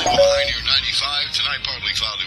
sunny behind you, 95. Tonight, partly cloudy.